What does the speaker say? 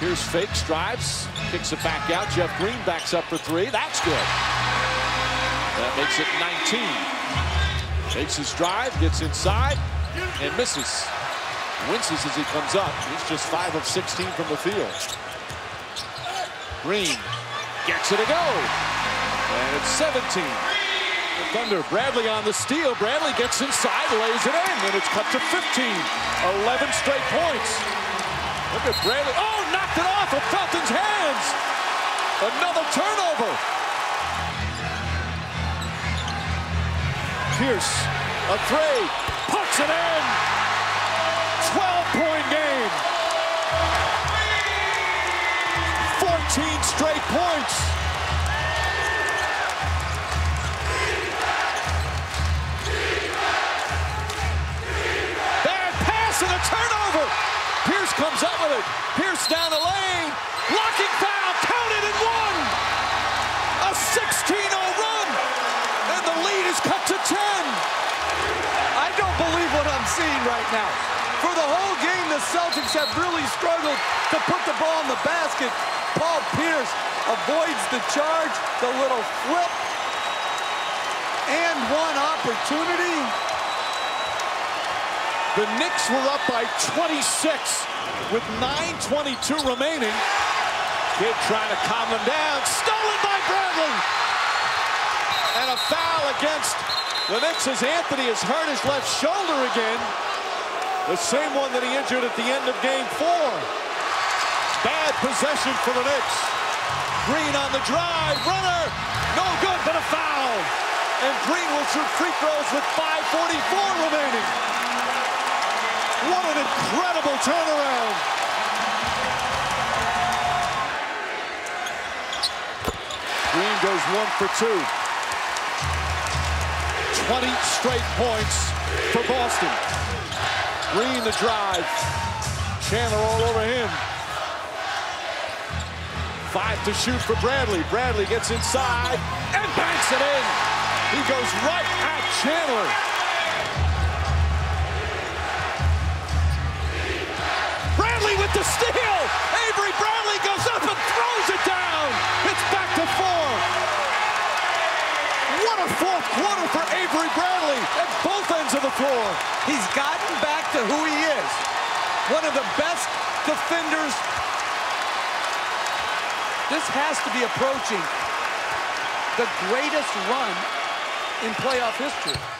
Here's fakes, drives, kicks it back out. Jeff Green backs up for three. That's good. That makes it 19. Takes his drive, gets inside, and misses. Winces as he comes up. He's just 5 of 16 from the field. Green gets it to go. And it's 17. The Thunder, Bradley on the steal. Bradley gets inside, lays it in, and it's cut to 15. 11 straight points. Look at Bradley. Oh, knocked it off of Felton's hands. Another turnover. Pierce, a three, puts it in. 12-point game. 14 straight points. Pierce down the lane. Blocking foul. Counted and one. A 16-0 run. And the lead is cut to 10. I don't believe what I'm seeing right now. For the whole game, the Celtics have really struggled to put the ball in the basket. Paul Pierce avoids the charge, the little flip, and one opportunity. The Knicks were up by 26 with 9.22 remaining. Kidd trying to calm them down. Stolen by Bradley. And a foul against the Knicks as Anthony has hurt his left shoulder again. The same one that he injured at the end of game four. Bad possession for the Knicks. Green on the drive. Runner. No good, but a foul. And Green will shoot free throws with 5.44 remaining. What an incredible turnaround. Green goes one for two. 20 straight points for Boston. Green the drive. Chandler all over him. Five to shoot for Bradley. Bradley gets inside and banks it in. He goes right at Chandler. The steal. Avery Bradley goes up and throws it down. It's back to four. What a fourth quarter for Avery Bradley at both ends of the floor. He's gotten back to who he is. One of the best defenders. This has to be approaching the greatest run in playoff history.